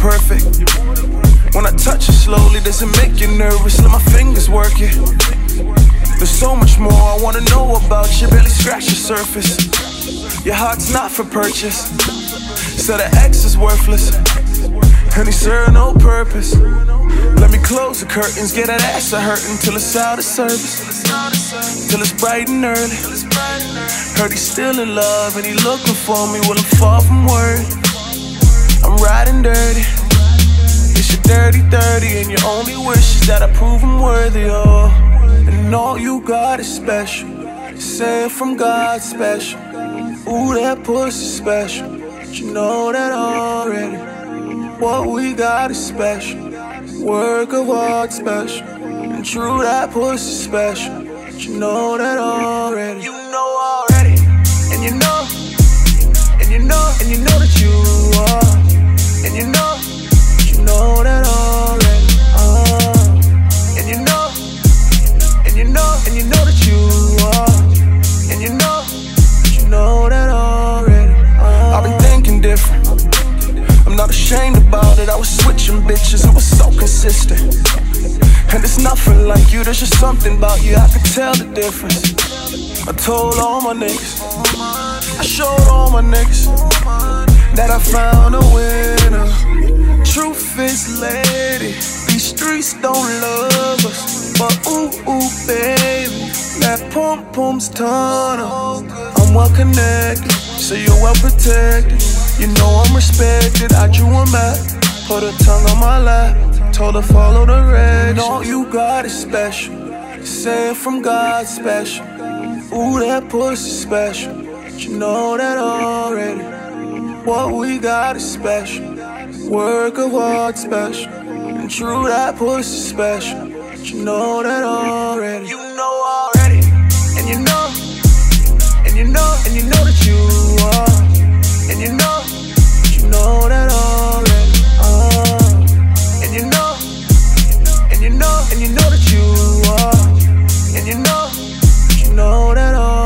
perfect. When I touch it slowly, does it make you nervous? Let my fingers work it. There's so much more I wanna know about you, barely scratch the surface. Your heart's not for purchase, so the X is worthless. And he serve no purpose. Let me close the curtains, get that ass a hurtin' till it's out of service. Till it's bright and early. Heard he's still in love and he looking for me. Well, I'm far from worried. Riding dirty. It's your dirty 30, and your only wish is that I prove I'm worthy. Oh, and all you got is special. Sent from God special. Ooh, that pussy special. But you know that already. What we got is special. Work of art special. And true, that pussy special. But you know that already. You know already. And you know. And you know. And you know bitches, it was so consistent. And it's nothing like you, there's just something about you, I could tell the difference. I told all my niggas, I showed all my niggas that I found a winner. Truth is, lady, these streets don't love us, but ooh, ooh, baby, that pump pump's tunnel. I'm well connected, so you're well protected. You know I'm respected. I drew a map, put a tongue on my lap, told her follow the red. All you got is special, sent from God special. Ooh, that pussy special, but you know that already. What we got is special, work of art special, and true that pussy special, but you know that already. know that all